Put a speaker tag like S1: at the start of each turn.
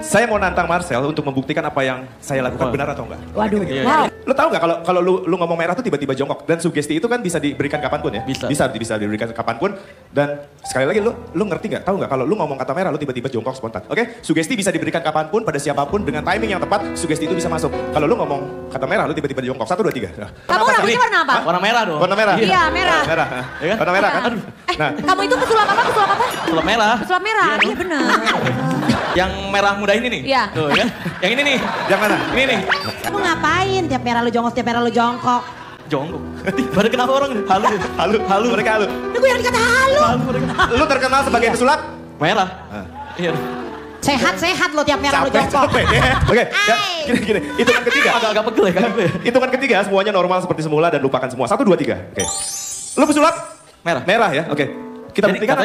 S1: Saya mau nantang Marcel untuk membuktikan apa yang saya lakukan benar atau enggak.
S2: Waduh,
S3: Iya,
S2: wow.
S1: Lo tau nggak kalau kalau lu, lu ngomong merah tuh tiba-tiba jongkok dan sugesti itu kan bisa diberikan kapan pun ya?
S3: Bisa.
S1: Bisa bisa diberikan kapan pun dan sekali lagi lu lu ngerti nggak? Tahu nggak kalau lu ngomong kata merah lu tiba-tiba jongkok spontan. Oke? Sugesti bisa diberikan kapan pun pada siapa pun dengan timing yang tepat sugesti itu bisa masuk. Kalau lu ngomong kata merah lu tiba-tiba jongkok satu dua tiga. Nah,
S2: Kamu rambutnya warna apa?
S3: Warna merah dong.
S1: Warna merah.
S2: Iya, merah.
S1: Merah.
S3: Iya kan?
S1: Warna merah kan?
S2: Eh,
S1: Nah,
S2: kamu itu pesulap apa? Pesulap apa?
S3: Sulap merah.
S2: Pesulap merah. Iya benar.
S3: Yang merah muda ini nih.
S2: Iya.
S3: Tuh kan. Yang ini nih.
S1: yang mana?
S3: Ini nih.
S4: Kamu ngapain tiap merah lu jongkok, tiap merah lu jongkok?
S3: Jongkok. Baru kenapa orang nih? Halu.
S1: Halu, halu. Mereka halu.
S4: Ini gue yang dikata halu.
S3: Halu mereka.
S1: Lu terkenal sebagai pesulap?
S3: Merah.
S1: Ah.
S3: Iya.
S4: Sehat-sehat lo tiap merah lu
S1: Capek,
S4: jongkok.
S1: capek. ya. Oke, ya, gini, gini. Hitungan ketiga.
S3: Agak-agak pegel ya gue ya.
S1: Hitungan ketiga semuanya normal seperti semula dan lupakan semua. Satu, dua, tiga. Oke. Lu pesulap?
S3: Merah.
S1: Merah ya, oke. Kita
S3: Jadi
S1: buktikan